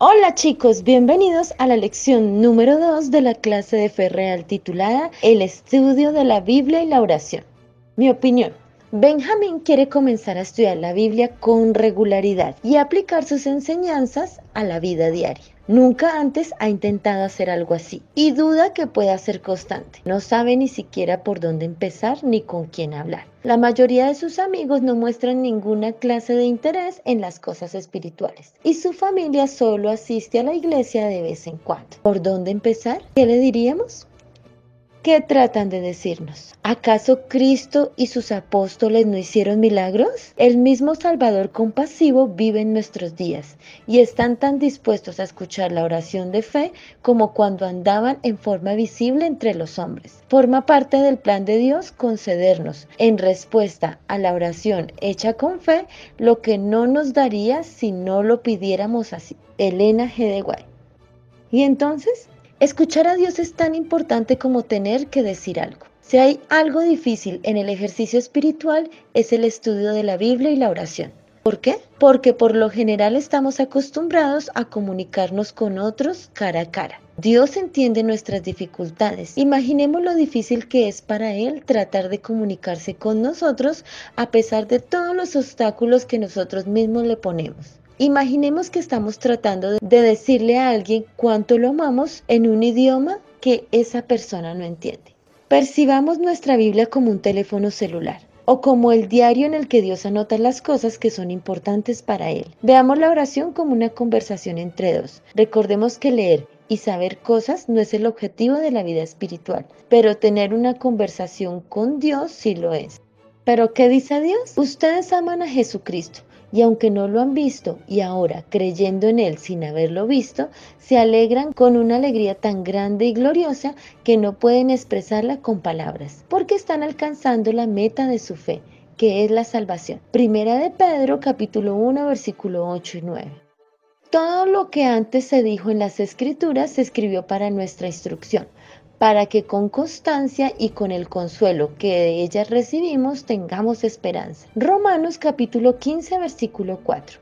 Hola chicos, bienvenidos a la lección número 2 de la clase de fe real titulada El estudio de la Biblia y la oración. Mi opinión. Benjamín quiere comenzar a estudiar la Biblia con regularidad y aplicar sus enseñanzas a la vida diaria. Nunca antes ha intentado hacer algo así y duda que pueda ser constante. No sabe ni siquiera por dónde empezar ni con quién hablar. La mayoría de sus amigos no muestran ninguna clase de interés en las cosas espirituales y su familia solo asiste a la iglesia de vez en cuando. ¿Por dónde empezar? ¿Qué le diríamos? ¿Qué tratan de decirnos? ¿Acaso Cristo y sus apóstoles no hicieron milagros? El mismo Salvador compasivo vive en nuestros días y están tan dispuestos a escuchar la oración de fe como cuando andaban en forma visible entre los hombres. Forma parte del plan de Dios concedernos, en respuesta a la oración hecha con fe, lo que no nos daría si no lo pidiéramos así. Elena G. ¿Y entonces? Escuchar a Dios es tan importante como tener que decir algo. Si hay algo difícil en el ejercicio espiritual es el estudio de la Biblia y la oración. ¿Por qué? Porque por lo general estamos acostumbrados a comunicarnos con otros cara a cara. Dios entiende nuestras dificultades. Imaginemos lo difícil que es para Él tratar de comunicarse con nosotros a pesar de todos los obstáculos que nosotros mismos le ponemos. Imaginemos que estamos tratando de decirle a alguien cuánto lo amamos en un idioma que esa persona no entiende. Percibamos nuestra Biblia como un teléfono celular o como el diario en el que Dios anota las cosas que son importantes para Él. Veamos la oración como una conversación entre dos. Recordemos que leer y saber cosas no es el objetivo de la vida espiritual, pero tener una conversación con Dios sí lo es. ¿Pero qué dice Dios? Ustedes aman a Jesucristo y aunque no lo han visto y ahora creyendo en Él sin haberlo visto, se alegran con una alegría tan grande y gloriosa que no pueden expresarla con palabras, porque están alcanzando la meta de su fe, que es la salvación. Primera de Pedro capítulo 1 versículo 8 y 9. Todo lo que antes se dijo en las escrituras se escribió para nuestra instrucción para que con constancia y con el consuelo que de ellas recibimos tengamos esperanza. Romanos capítulo 15 versículo 4.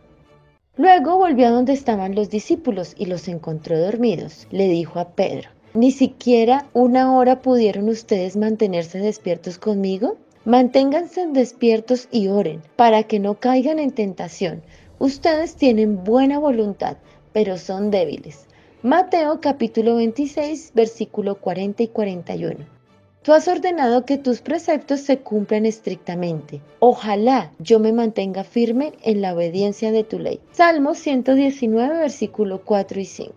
Luego volvió a donde estaban los discípulos y los encontró dormidos. Le dijo a Pedro, ¿ni siquiera una hora pudieron ustedes mantenerse despiertos conmigo? Manténganse despiertos y oren para que no caigan en tentación. Ustedes tienen buena voluntad, pero son débiles. Mateo capítulo 26, versículo 40 y 41. Tú has ordenado que tus preceptos se cumplan estrictamente. Ojalá yo me mantenga firme en la obediencia de tu ley. Salmo 119, versículo 4 y 5.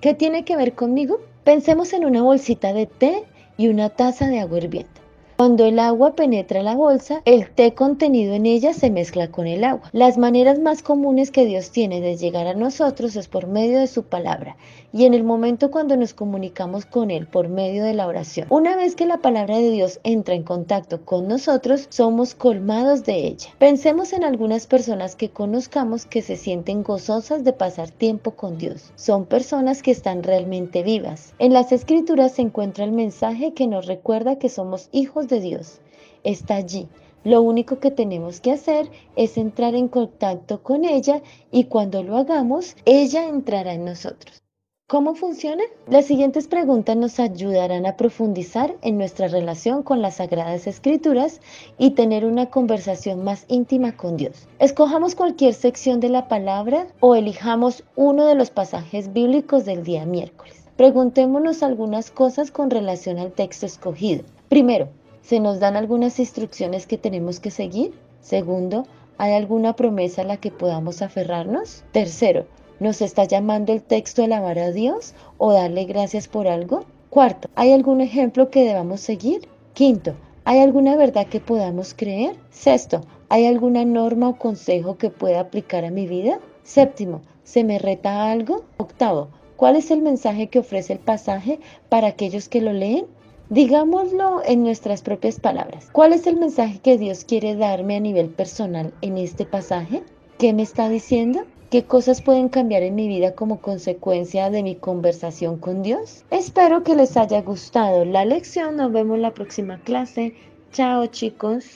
¿Qué tiene que ver conmigo? Pensemos en una bolsita de té y una taza de agua hirviendo. Cuando el agua penetra la bolsa, el té contenido en ella se mezcla con el agua. Las maneras más comunes que Dios tiene de llegar a nosotros es por medio de su palabra y en el momento cuando nos comunicamos con Él por medio de la oración. Una vez que la palabra de Dios entra en contacto con nosotros, somos colmados de ella. Pensemos en algunas personas que conozcamos que se sienten gozosas de pasar tiempo con Dios. Son personas que están realmente vivas. En las escrituras se encuentra el mensaje que nos recuerda que somos hijos Dios. Está allí. Lo único que tenemos que hacer es entrar en contacto con ella y cuando lo hagamos, ella entrará en nosotros. ¿Cómo funciona? Las siguientes preguntas nos ayudarán a profundizar en nuestra relación con las Sagradas Escrituras y tener una conversación más íntima con Dios. Escojamos cualquier sección de la palabra o elijamos uno de los pasajes bíblicos del día miércoles. Preguntémonos algunas cosas con relación al texto escogido. Primero, ¿Se nos dan algunas instrucciones que tenemos que seguir? Segundo, ¿hay alguna promesa a la que podamos aferrarnos? Tercero, ¿nos está llamando el texto a alabar a Dios o darle gracias por algo? Cuarto, ¿hay algún ejemplo que debamos seguir? Quinto, ¿hay alguna verdad que podamos creer? Sexto, ¿hay alguna norma o consejo que pueda aplicar a mi vida? Séptimo, ¿se me reta algo? Octavo, ¿cuál es el mensaje que ofrece el pasaje para aquellos que lo leen? Digámoslo en nuestras propias palabras. ¿Cuál es el mensaje que Dios quiere darme a nivel personal en este pasaje? ¿Qué me está diciendo? ¿Qué cosas pueden cambiar en mi vida como consecuencia de mi conversación con Dios? Espero que les haya gustado la lección. Nos vemos en la próxima clase. Chao chicos.